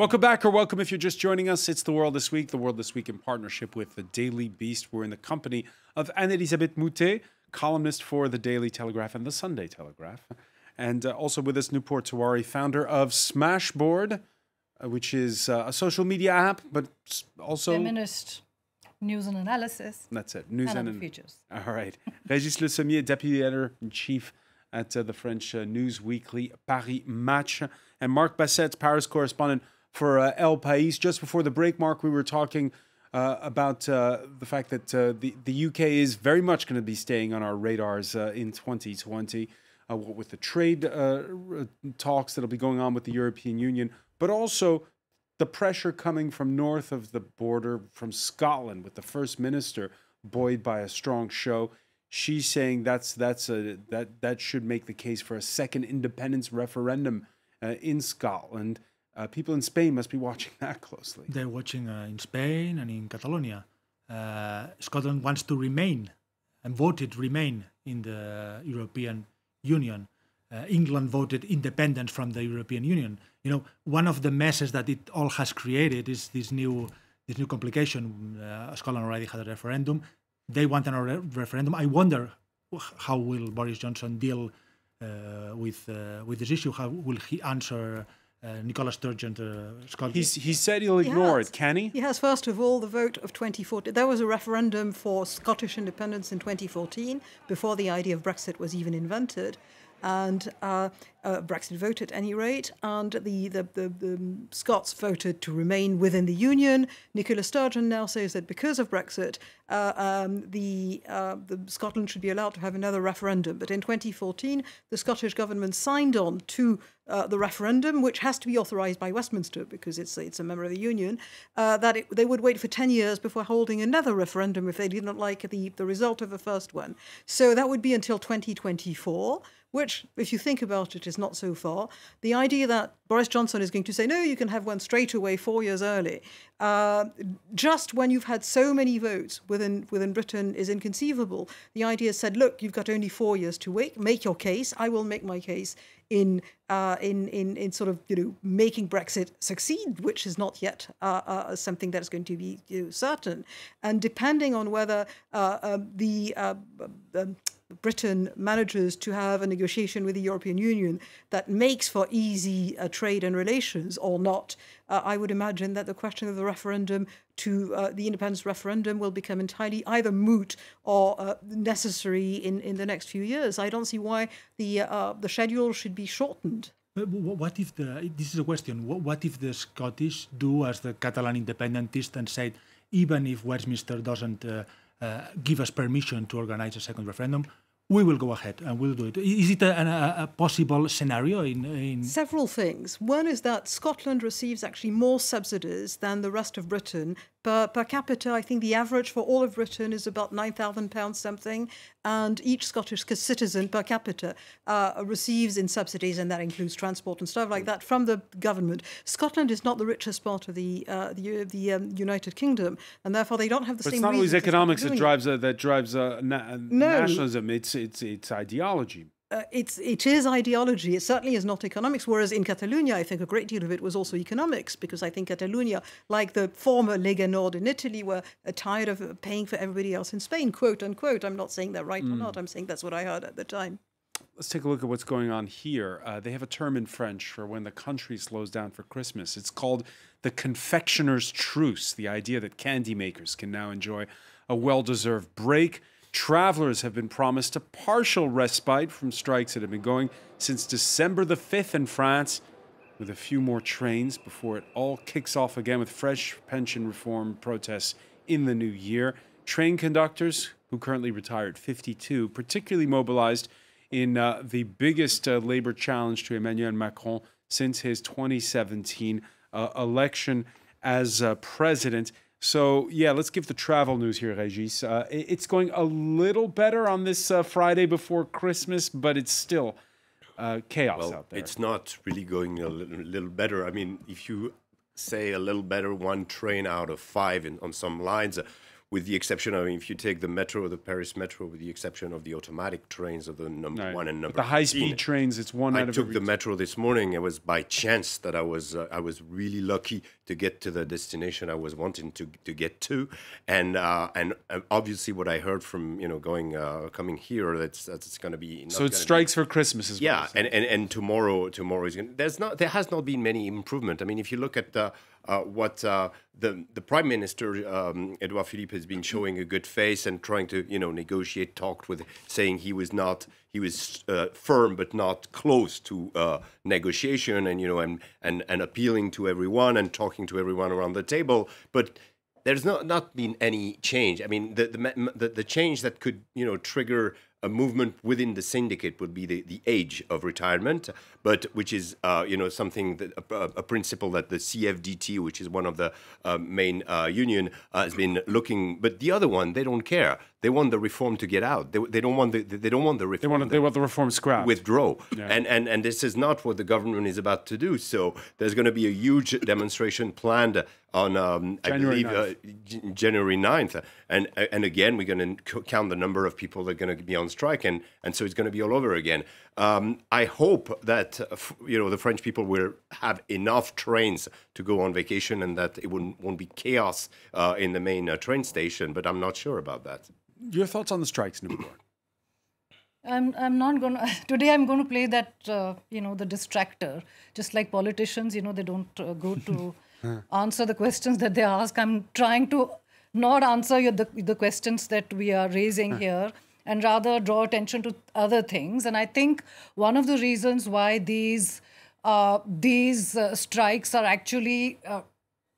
Welcome back, or welcome if you're just joining us. It's The World This Week, The World This Week in partnership with The Daily Beast. We're in the company of Anne-Elisabeth Moutet, columnist for The Daily Telegraph and The Sunday Telegraph. And uh, also with us, Nupur Tiwari, founder of Smashboard, uh, which is uh, a social media app, but also... Feminist news and analysis. That's it, news and, and, futures. All right. Régis Le Sommier, deputy editor-in-chief at uh, the French uh, news weekly Paris Match, and Mark Basset, Paris correspondent for uh, El País. Just before the break, Mark, we were talking uh, about uh, the fact that uh, the, the UK is very much going to be staying on our radars uh, in 2020 uh, with the trade talks that'll be going on with the European Union, but also the pressure coming from north of the border from Scotland with the First Minister buoyed by a strong show. She's saying that's that's a that that should make the case for a second independence referendum in Scotland. Uh, people in Spain must be watching that closely. They're watching uh, in Spain and in Catalonia. Uh, Scotland wants to remain and voted remain in the European Union. Uh, England voted independent from the European Union. You know, one of the messes that it all has created is this new this new complication. Uh, Scotland already had a referendum. They want another referendum. I wonder how will Boris Johnson deal uh, with with this issue. How will he answer? Uh, Nicola Sturgeon, uh, Scotland. He's, he said he'll ignore he it, can he? He has, first of all, the vote of 2014. There was a referendum for Scottish independence in 2014, before the idea of Brexit was even invented and uh, uh, Brexit vote at any rate, and the, the, the, the, Scots voted to remain within the Union. Nicola Sturgeon now says that because of Brexit, uh, um, the, uh, the Scotland should be allowed to have another referendum. But in 2014, the Scottish government signed on to uh, the referendum, which has to be authorised by Westminster because it's it's a member of the Union. Uh, that it, they would wait for 10 years before holding another referendum if they didn't like the the result of the first one. So that would be until 2024 which, if you think about it, is not so far. The idea that Boris Johnson is going to say, no, you can have one straight away four years early, uh, just when you've had so many votes within, within Britain is inconceivable. The idea said, look, you've got only four years to wait, make your case. I will make my case in, uh, in, in, in sort of, you know, making Brexit succeed, which is not yet uh, uh something that is going to be you know, certain. And depending on whether uh, um, the uh, um, Britain manages to have a negotiation with the European Union that makes for easy uh, trade and relations or not, uh, I would imagine that the question of the referendum to uh, the independence referendum will become entirely either moot or uh, necessary in, in the next few years. I don't see why the, uh, the schedule should be shortened. But what if the, this is a question, what if the Scottish do as the Catalan independentists and say, even if Westminster doesn't uh, Uh, give us permission to organize a second referendum, we will go ahead and we'll do it. Is it a, a, a, possible scenario in, in, Several things. One is that Scotland receives actually more subsidies than the rest of Britain Per, per capita, I think the average for all of Britain is about £9,000 something, and each Scottish citizen per capita uh, receives in subsidies, and that includes transport and stuff like that, from the government. Scotland is not the richest part of the uh, the, the um, United Kingdom, and therefore they don't have the but same. It's not always economics that drives uh, that drives uh, na no. nationalism. It's it's it's ideology uh, it's it is ideology. It certainly is not economics. Whereas in Catalonia, I think a great deal of it was also economics, because I think Catalonia, like the former Lega Nord in Italy, were uh, tired of uh, paying for everybody else in Spain, quote unquote. I'm not saying that right mm. or not. I'm saying that's what I heard at the time. Let's take a look at what's going on here. Uh, they have a term in French for when the country slows down for Christmas. It's called the confectioner's truce. The idea that candy makers can now enjoy a well-deserved break. Travelers have been promised a partial respite from strikes that have been going since December the 5th in France, with a few more trains before it all kicks off again with fresh pension reform protests in the new year. Train conductors, who currently retired 52, particularly mobilized in uh, the biggest uh, labor challenge to Emmanuel Macron since his 2017 uh, election as uh, president. So, yeah, let's give the travel news here, Regis. Uh, it's going a little better on this uh, Friday before Christmas, but it's still uh, chaos well, out there. It's not really going a little, better. I mean, if you say a little better, one train out of five in, on some lines, uh, with the exception of if you take the metro, the Paris metro, with the exception of the automatic trains of the number Right. one and number But the high 15. speed trains, it's one I out of took the metro this morning. It was by chance that I was uh, I was really lucky to get to the destination I was wanting to to get to, and uh, and uh, obviously what I heard from you know going uh, coming here that's that's it's going to be not So it gonna be- strikes for Christmas as yeah, well. and, and, and tomorrow tomorrow is going. There's not there has not been many improvement. I mean, if you look at uh, uh, what uh, the the prime minister um, Edouard Philippe has been showing a good face and trying to you know negotiate, talked with, saying he was not he was uh, firm but not close to uh, negotiation, and you know and, and and appealing to everyone and talking to everyone around the table, but. There's not not been any change. I mean, the the, the the change that could you know trigger a movement within the syndicate would be the, the age of retirement, but which is uh, you know something that a, a principle that the CFDT, which is one of the uh, main uh, union, uh, has been looking. But the other one, they don't care. They want the reform to get out. They, they don't want the they don't want the they reform. want to, they want the reform scrapped. withdraw, and, and and this is not what the government is about to do. So there's going to be a huge demonstration planned on um, January I believe uh, J- January 9th. and and again we're going to count the number of people that are going to be on strike, and and so it's going to be all over again. Um, I hope that uh, f- you know the French people will have enough trains to go on vacation, and that it won't, won't be chaos uh, in the main uh, train station. But I'm not sure about that. Your thoughts on the strikes, Nupur? I'm I'm not gonna today. I'm going to play that uh, you know the distractor. Just like politicians, you know, they don't uh, go to answer the questions that they ask. I'm trying to not answer the the questions that we are raising here, and rather draw attention to other things. And I think one of the reasons why these uh, these uh, strikes are actually uh,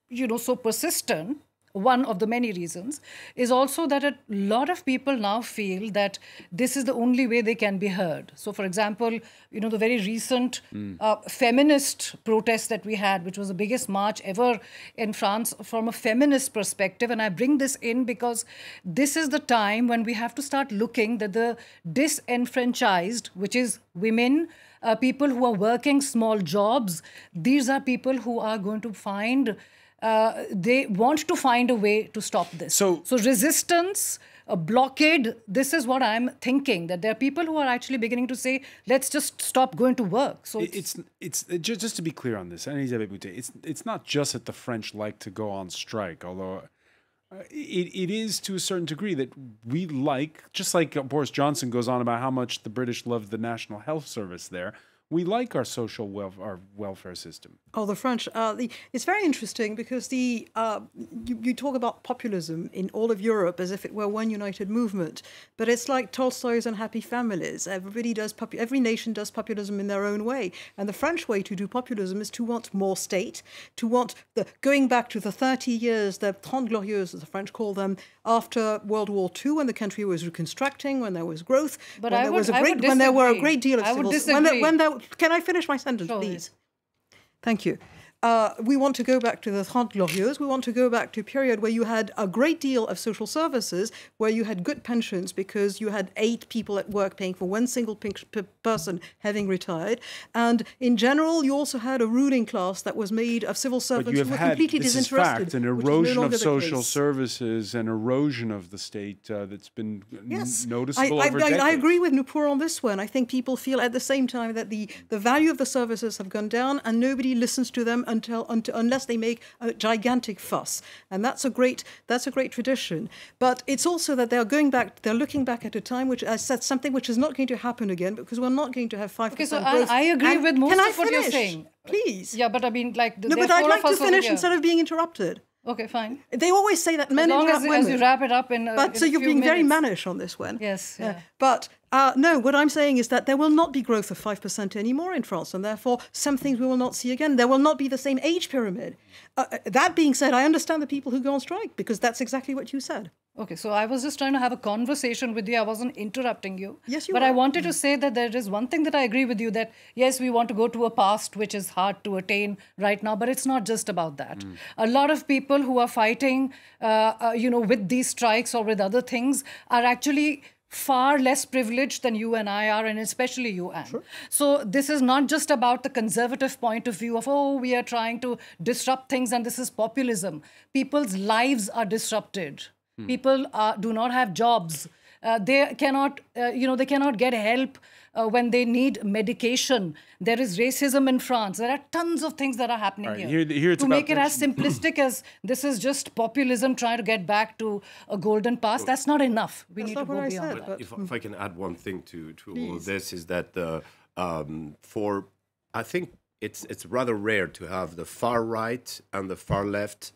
you know so persistent one of the many reasons is also that a lot of people now feel that this is the only way they can be heard. So for example you know the very recent uh, feminist protest that we had which was the biggest march ever in france from a feminist perspective. And i bring this in because this is the time when we have to start looking that the disenfranchised which is women uh, people who are working small jobs these are people who are going to find uh, they want to find a way to stop this. So- so resistance, a blockade. This is what I'm thinking that there are people who are actually beginning to say, "Let's just stop going to work." So It- it's it's uh, ju- just to be clear on this, it's it's not just that the French like to go on strike, although uh, it, it is to a certain degree that we like, just like Boris Johnson goes on about how much the British love the National Health Service there. We like our social welfare, our welfare system. Oh, the French. Uh, the, it's very interesting because the uh, you, you talk about populism in all of Europe as if it were one united movement, but it's like Tolstoy's Unhappy Families. Everybody does popu- every nation does populism in their own way, and the French way to do populism is to want more state, to want the going back to the thirty years, the Trente Glorieuses, as the French call them, after World War II, when the country was reconstructing, when there was growth, But when I there would- was a I great, when there were a great deal of civil when there, when there, can I finish my sentence, Sure, please? Thank you. Uh, we want to go back to the Trente Glorieuses. We want to go back to a period where you had a great deal of social services, where you had good pensions because you had eight people at work paying for one single person having retired. And in general, you also had a ruling class that was made of civil servants you who were had, completely this is disinterested. fact, an is no erosion of social case. services, an erosion of the state uh, that's been Yes, noticeable I, I, over I, decades. I agree with Nupur on this one. I think people feel at the same time that the, the value of the services have gone down, and nobody listens to them until, until unless they make a gigantic fuss, and that's a great that's a great tradition. But it's also that they're going back, they're looking back at a time which I said something which is not going to happen again because we're not going to have five Okay, so I- I agree And with most of what you're saying. Please. yeah, but I mean, like No, but I'd like to finish instead of being interrupted. Okay, fine. They always say that men As long as, women. as you wrap it up in. Uh, But in so a you're being very mannish on this one. Yes, Uh, yeah. but uh, no, what I'm saying is that there will not be growth of 5% anymore in France, and therefore some things we will not see again. There will not be the same age pyramid. Uh, uh, that being said, I understand the people who go on strike because that's exactly what you said. Okay, so I was just trying to have a conversation with you. I wasn't interrupting you. Yes, you But I were. wanted to say that there is one thing that I agree with you that yes, we want to go to a past which is hard to attain right now, but it's not just about that. A lot of people who are fighting, uh, uh, you know, with these strikes or with other things are actually far less privileged than you and I are, and especially you, Anne. Sure. So this is not just about the conservative point of view of, oh, we are trying to disrupt things and this is populism. People's lives are disrupted People uh, do not have jobs. Uh, they cannot, uh, you know, they cannot get help uh, when they need medication. There is racism in France. There are tons of things that are happening All right, here. here- here to make it as simplistic as this is just populism trying to get back to a golden past, that's not enough. We need not to go what I beyond said, that. but- if, if I can add one thing to, to all of this is that um, for I think it's it's rather rare to have the far right and the far left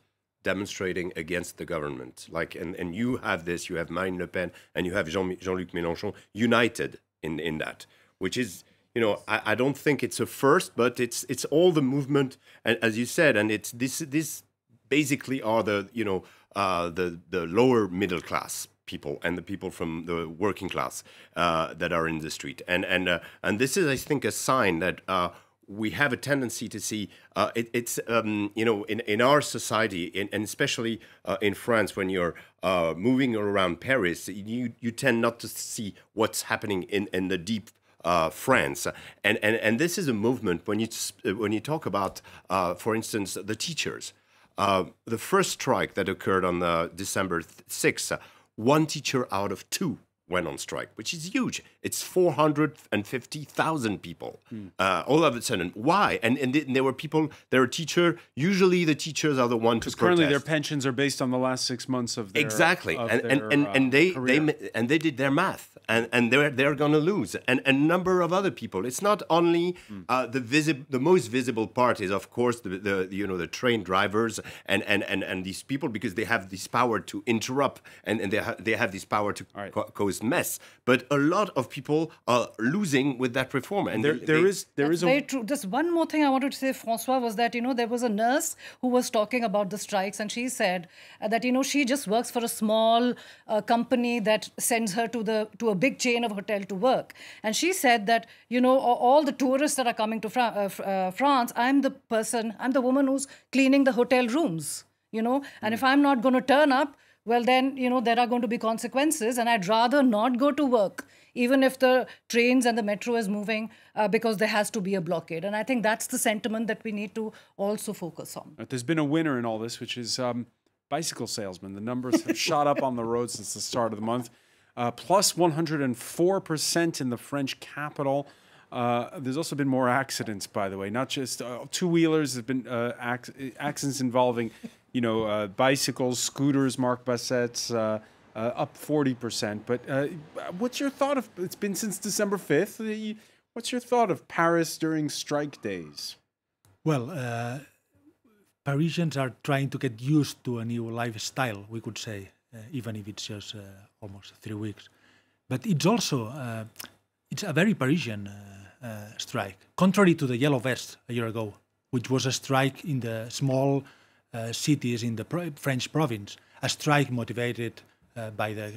demonstrating against the government. Like and, and you have this, you have Marine Le Pen and you have Jean Jean-Luc Mélenchon united in, in that, which is you know, I, I don't think it's a first, but it's it's all the movement, and as you said, and it's this this basically are the you know uh, the the lower middle class people and the people from the working class uh, that are in the street, and and uh, and this is I think a sign that. Uh, we have a tendency to see uh, it, it's um, you know in, in our society in, and especially uh, in France when you're uh, moving around Paris you you tend not to see what's happening in, in the deep uh, France. And, and and this is a movement when you when you talk about uh, for instance the teachers. Uh, the first strike that occurred on December th- 6th uh, one teacher out of two went on strike, which is huge. It's 450,000 people uh, all of a sudden. Why? And, and, th- and there were people, there were teacher, usually the teachers are the ones who Currently, their pensions are based on the last six months of their Exactly, of and, and, their, and, uh, and they, they career. and they did their math, and, and they're they're gonna lose, and and a number of other people. It's not only Hmm. uh, the visible, the most visible part is of course the, the you know the train drivers and and, and, and these people because they have this power to interrupt and, and they ha- they have this power to right. ca- cause mess. But a lot of people are losing with that reform, and there they- there they- is there That's is a true. Just one more thing I wanted to say, Francois, was that you know there was a nurse who was talking about the strikes, and she said uh, that you know she just works for a small uh, company that sends her to the to a big chain of hotel to work, and she said that you know all the tourists that are coming to Fra- uh, uh, France, I'm the person, I'm the woman who's cleaning the hotel rooms, you know, and if I'm not going to turn up. Well, then, you know, there are going to be consequences, and I'd rather not go to work, even if the trains and the metro is moving, uh, because there has to be a blockade. And I think that's the sentiment that we need to also focus on. But there's been a winner in all this, which is um, bicycle salesmen. The numbers have shot up on the road since the start of the month, uh, plus 104% in the French capital. Uh, there's also been more accidents, by the way, not just uh, two wheelers. There's been uh, ac- accidents involving, you know, uh, bicycles, scooters, Mark Bassett's, uh, up 40%. But what's your thought of it's been since December 5th? Uh, What's your thought of Paris during strike days? Well, Parisians are trying to get used to a new lifestyle, we could say, even if it's just uh, almost three weeks. But it's also uh, it's a very Parisian uh, uh, strike, contrary to the Yellow Vest a year ago, which was a strike in the small uh, cities in the pro- French province, a strike motivated uh, by the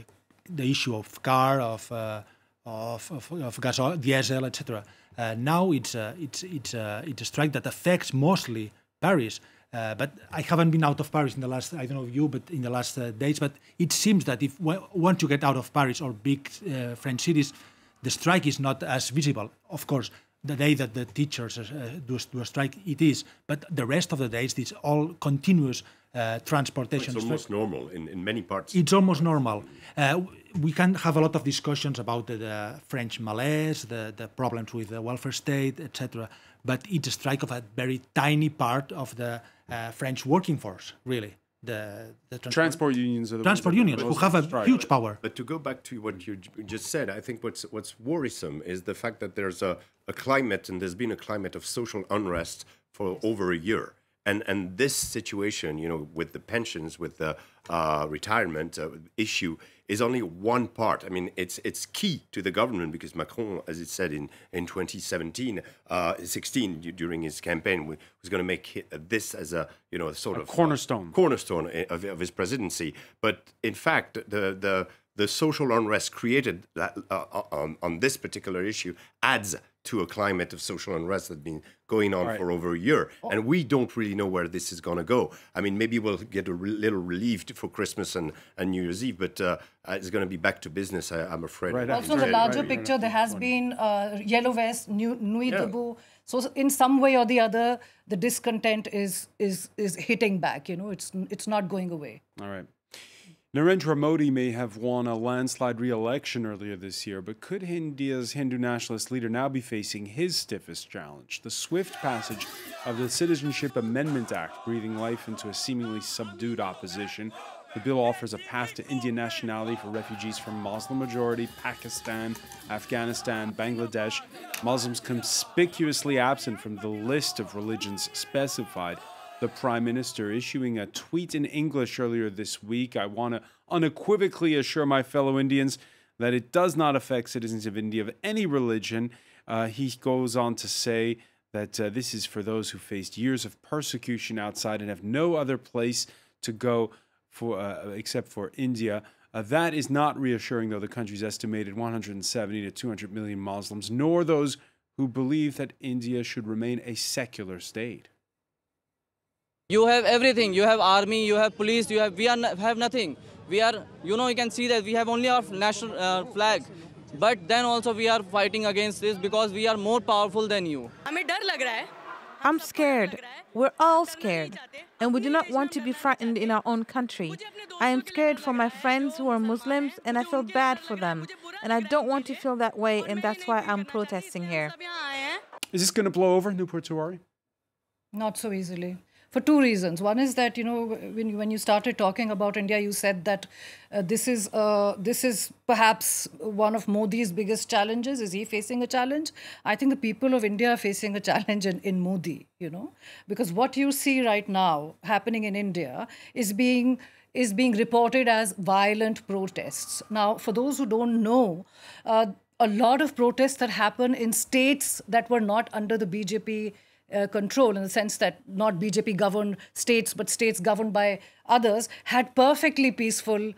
the issue of car, of uh, of, of, of gas, diesel, etc. Uh, now it's a, it's it's a, it's a strike that affects mostly Paris. Uh, but I haven't been out of Paris in the last I don't know you, but in the last uh, days. But it seems that if w- once you get out of Paris or big uh, French cities, the strike is not as visible. Of course, the day that the teachers uh, do, do a strike, it is. But the rest of the days, it's all continuous uh, transportation. it's almost normal in, in many parts. It's almost normal. Uh, we can have a lot of discussions about the, the French malaise, the, the problems with the welfare state, etc. But it's a strike of a very tiny part of the uh, French working force, really. The, the transport, Transport unions are the transport ones unions are who have a strike. huge power. But to go back to what you just said, I think what's what's worrisome is the fact that there's a, a climate and there's been a climate of social unrest for over a year. And and this situation, you know, with the pensions, with the uh, retirement uh, issue, is only one part. I mean, it's it's key to the government because Macron, as it said in in 2017, uh, 16 during his campaign, was going to make this as a you know sort of uh, cornerstone. cornerstone of, of his presidency. But in fact, the the the social unrest created that, uh, uh, on, on this particular issue adds to a climate of social unrest that's been going on for over a year, and we don't really know where this is going to go. I mean, maybe we'll get a re- little relief for Christmas and, and New Year's Eve, but uh, it's going to be back to business. I, I'm afraid. Right, Also, in the larger right, picture, there has been uh, Yellow Vest, New, Nuit debout. So, in some way or the other, the discontent is is is hitting back. You know, it's it's not going away. All right. Narendra Modi may have won a landslide re election earlier this year, but could India's Hindu nationalist leader now be facing his stiffest challenge? The swift passage of the Citizenship Amendment Act, breathing life into a seemingly subdued opposition. The bill offers a path to Indian nationality for refugees from Muslim majority Pakistan, Afghanistan, Bangladesh, Muslims conspicuously absent from the list of religions specified the Prime Minister issuing a tweet in English earlier this week. I want to unequivocally assure my fellow Indians that it does not affect citizens of India of any religion. Uh, he goes on to say that uh, this is for those who faced years of persecution outside and have no other place to go for uh, except for India. Uh, that is not reassuring, though, the country's estimated 170 to 200 million Muslims, nor those who believe that India should remain a secular state. You have everything. You have army, you have police, you have, we are, have nothing. We are, you know, you can see that we have only our national uh, flag. But then also we are fighting against this because we are more powerful than you. I'm scared. We're all scared. And we do not want to be frightened in our own country. I am scared for my friends who are Muslims and I feel bad for them. And I don't want to feel that way and that's why I'm protesting here. Is this going to blow over, Nupur Tiwari? Not so easily for two reasons. One is that you know when you, when you started talking about India, you said that uh, this is uh, this is perhaps one of Modi's biggest challenges. Is he facing a challenge? I think the people of India are facing a challenge in, in Modi. You know, because what you see right now happening in India is being is being reported as violent protests. Now, for those who don't know. Uh, a lot of protests that happen in states that were not under the BJP uh, control in the sense that not BJP governed states, but states governed by others, had perfectly peaceful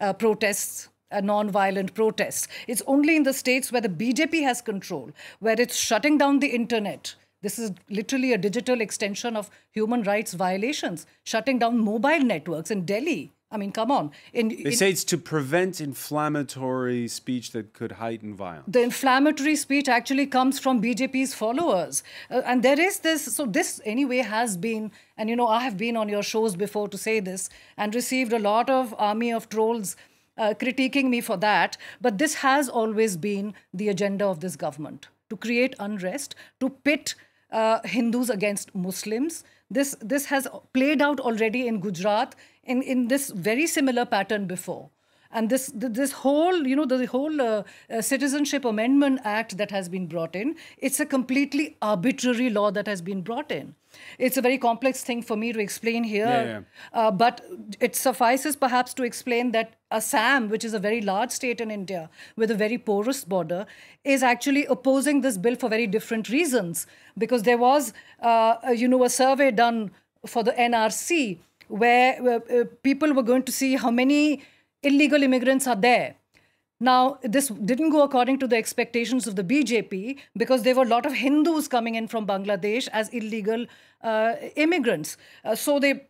uh, protests. Uh, non-violent protests. It's only in the states where the BJP has control, where it's shutting down the internet. This is literally a digital extension of human rights violations, shutting down mobile networks in Delhi I mean, come on. In, they in, say it's to prevent inflammatory speech that could heighten violence. The inflammatory speech actually comes from BJP's followers. Uh, and there is this, so this anyway has been, and you know, I have been on your shows before to say this and received a lot of army of trolls uh, critiquing me for that. But this has always been the agenda of this government to create unrest, to pit uh, Hindus against Muslims. This, this has played out already in Gujarat in, in this very similar pattern before. And this, this whole, you know, the whole uh, uh, Citizenship Amendment Act that has been brought in, it's a completely arbitrary law that has been brought in. It's a very complex thing for me to explain here, yeah, yeah. Uh, but it suffices perhaps to explain that Assam, which is a very large state in India with a very porous border, is actually opposing this bill for very different reasons. Because there was, uh, you know, a survey done for the NRC where, where uh, people were going to see how many illegal immigrants are there. Now, this didn't go according to the expectations of the BJP because there were a lot of Hindus coming in from Bangladesh as illegal uh, immigrants. Uh, so they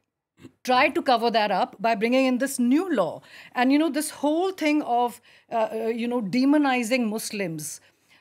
tried to cover that up by bringing in this new law. And, you know, this whole thing of, uh, uh you know, demonizing Muslims,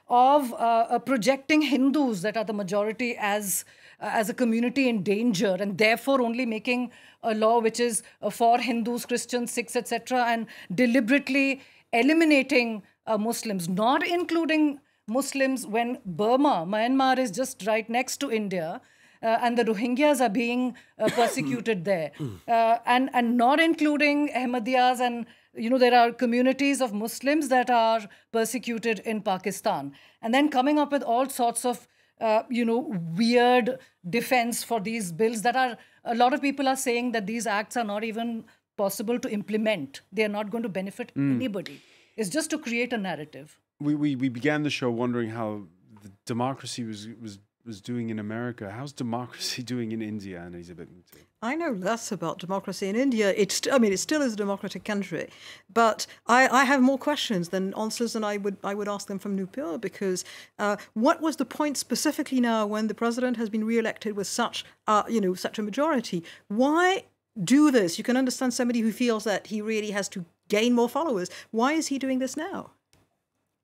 of uh, uh, projecting Hindus that are the majority as as a community in danger and therefore only making a law which is uh, for Hindus, Christians, Sikhs, etc., and deliberately eliminating uh, Muslims, not including Muslims when Burma, Myanmar is just right next to India. Uh, and the Rohingyas are being uh, persecuted there, uh, and and not including Ahmadiyas and you know there are communities of Muslims that are persecuted in Pakistan, and then coming up with all sorts of uh, you know, weird defense for these bills that are, a lot of people are saying that these acts are not even possible to implement. They are not going to benefit mm. anybody. It's just to create a narrative. We, we, we began the show wondering how the democracy was, was was doing in America. How's democracy doing in India, And he's a Elizabeth? I know less about democracy in India. It's, I mean, it still is a democratic country, but I, I have more questions than answers, and I would, I would ask them from Nupur because uh, what was the point specifically now when the president has been re-elected with such, uh, you know, such a majority? Why do this? You can understand somebody who feels that he really has to gain more followers. Why is he doing this now?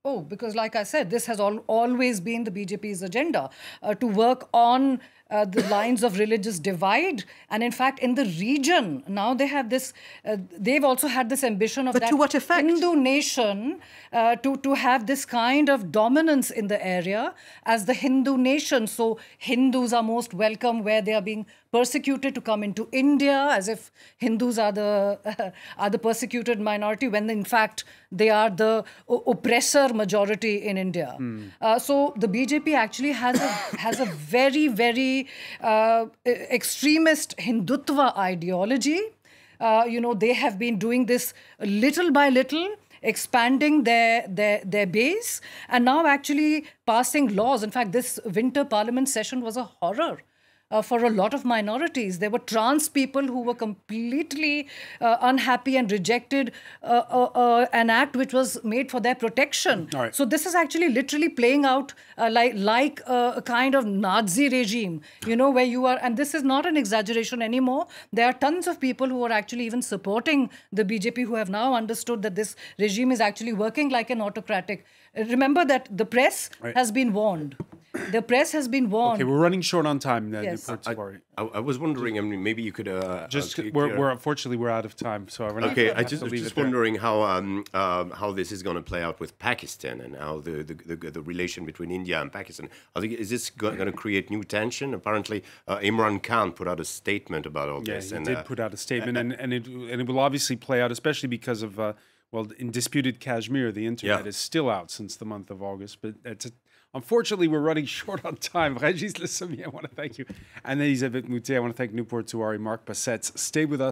Oh, because like I said, this has all, always been the BJP's agenda uh, to work on uh, the lines of religious divide. And in fact, in the region, now they have this, uh, they've also had this ambition of But that to what effect? Hindu nation uh, to, to have this kind of dominance in the area as the Hindu nation. So Hindus are most welcome where they are being persecuted to come into India, as if Hindus are the are the persecuted minority, when in fact they are the oppressor majority in India. Uh, so the BJP actually has a has a very very uh, extremist Hindutva ideology. Uh, you know they have been doing this little by little expanding their, their their base and now actually passing laws in fact this winter parliament session was a horror uh, for a lot of minorities. There were trans people who were completely uh, unhappy and rejected uh, uh, uh, an act which was made for their protection. Right. So this is actually literally playing out uh, like like a kind of Nazi regime, you know, where you are, and this is not an exaggeration anymore. There are tons of people who are actually even supporting the BJP who have now understood that this regime is actually working like an autocratic. Remember that the press Right. has been warned. The press has been warned. Okay, we're running short on time. Uh, Yes. Nupur I, I, I was wondering. I mean, maybe you could uh, Just uh, we're, clear- we're unfortunately we're out of time, so we're not Okay, gonna I just was just wondering how um, um, how this is going to play out with Pakistan and how the the, the, the relation between India and Pakistan. I think is this going to create new tension? Apparently, uh, Imran Khan put out a statement about all Yeah, this. he and, did uh, put out a statement, and, and it and it will obviously play out, especially because of uh, well, in disputed Kashmir, the internet Yeah. is still out since the month of August. But it's a, unfortunately we're running short on time. Regis Le Sommier, I want to thank you, and then Elisabeth Moutet. I want to thank Nupur Tiwari, Mark Bassett. Stay with us.